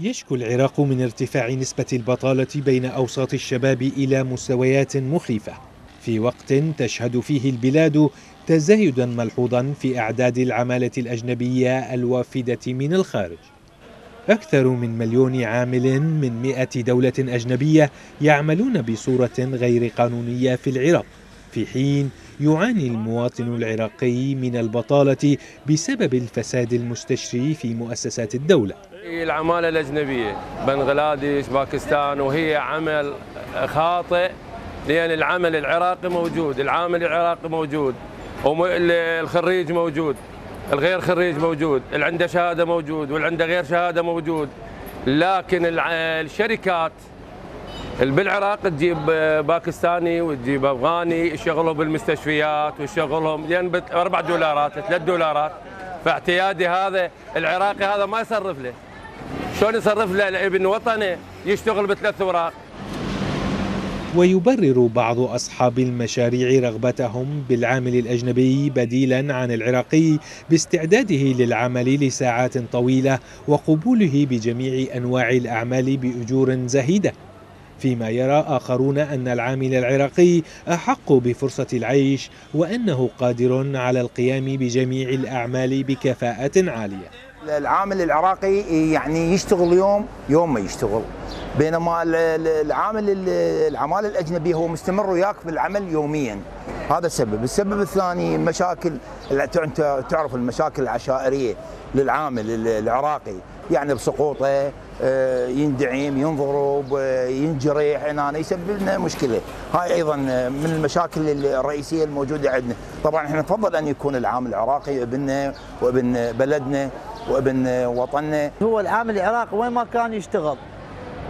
يشكو العراق من ارتفاع نسبة البطالة بين أوساط الشباب إلى مستويات مخيفة. في وقت تشهد فيه البلاد تزايدا ملحوظا في أعداد العمالة الأجنبية الوافدة من الخارج. أكثر من مليون عامل من مئة دولة أجنبية يعملون بصورة غير قانونية في العراق. في حين يعاني المواطن العراقي من البطالة بسبب الفساد المستشري في مؤسسات الدولة. العمالة الأجنبية بنغلاديش باكستان وهي عمل خاطئ لأن العمل العراقي موجود العامل العراقي موجود الخريج موجود الغير خريج موجود اللي عنده شهادة موجود واللي عنده غير شهادة موجود لكن الشركات بالعراق تجيب باكستاني وتجيب افغاني يشغلهم بالمستشفيات ويشغلهم لأن 4 دولارات 3 دولارات. فاعتيادي هذا العراقي هذا ما يصرف له. شلون يصرف له ابن وطنه يشتغل بثلاث اوراق؟ ويبرر بعض أصحاب المشاريع رغبتهم بالعامل الأجنبي بديلا عن العراقي باستعداده للعمل لساعات طويلة وقبوله بجميع أنواع الأعمال بأجور زهيدة. فيما يرى آخرون أن العامل العراقي أحق بفرصة العيش وأنه قادر على القيام بجميع الأعمال بكفاءة عالية. العامل العراقي يعني يشتغل يوم يوم ما يشتغل. بينما العامل العماله الاجنبيه هو مستمر وياك في العمل يوميا. هذا السبب. السبب الثاني مشاكل انت تعرف المشاكل العشائرية للعامل العراقي. يعني بسقوطه آه، يندعم ينضرب ينجرح هنا يسبب لنا مشكلة. هاي أيضا من المشاكل الرئيسية الموجودة عندنا. طبعا إحنا نفضل أن يكون العامل العراقي ابننا وابن بلدنا وابن وطننا. هو العامل العراقي وين ما كان يشتغل.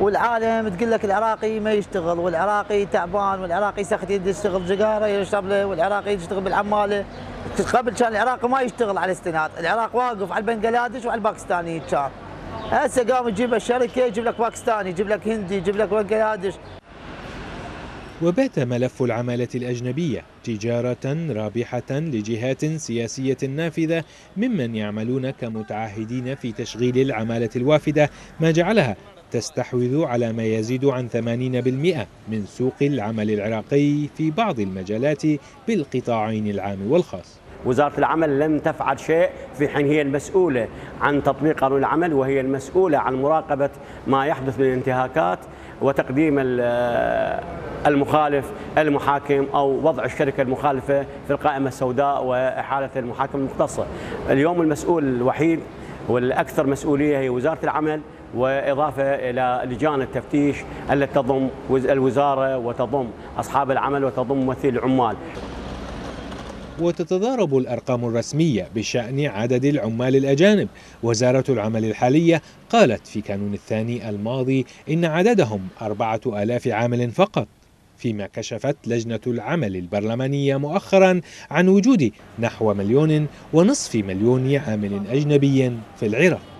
والعالم تقول لك العراقي ما يشتغل والعراقي تعبان والعراقي سخت يد يشتغل جقاره يشرب له والعراقي يشتغل بالعمالة. قبل كان العراقي ما يشتغل على استناد العراق واقف على البنغلاديش وعلى الباكستاني كان هسه قام يجيب الشركة يجيب لك باكستاني يجيب لك هندي يجيب لك بنغلاديش. وبات ملف العمالة الأجنبية تجارة رابحة لجهات سياسية نافذة ممن يعملون كمتعهدين في تشغيل العمالة الوافدة ما جعلها تستحوذ على ما يزيد عن 80% من سوق العمل العراقي في بعض المجالات بالقطاعين العام والخاص. وزارة العمل لم تفعل شيء في حين هي المسؤولة عن تطبيق قانون العمل وهي المسؤولة عن مراقبة ما يحدث من انتهاكات وتقديم المخالف المحاكم أو وضع الشركة المخالفة في القائمة السوداء وإحالة المحاكم المختصة. اليوم المسؤول الوحيد والأكثر مسؤولية هي وزارة العمل وإضافة إلى لجان التفتيش التي تضم الوزارة وتضم أصحاب العمل وتضم ممثلي العمال. وتتضارب الأرقام الرسمية بشأن عدد العمال الأجانب. وزارة العمل الحالية قالت في كانون الثاني الماضي إن عددهم أربعة آلاف عامل فقط فيما كشفت لجنة العمل البرلمانية مؤخرا عن وجود نحو مليون ونصف مليون عامل أجنبي في العراق.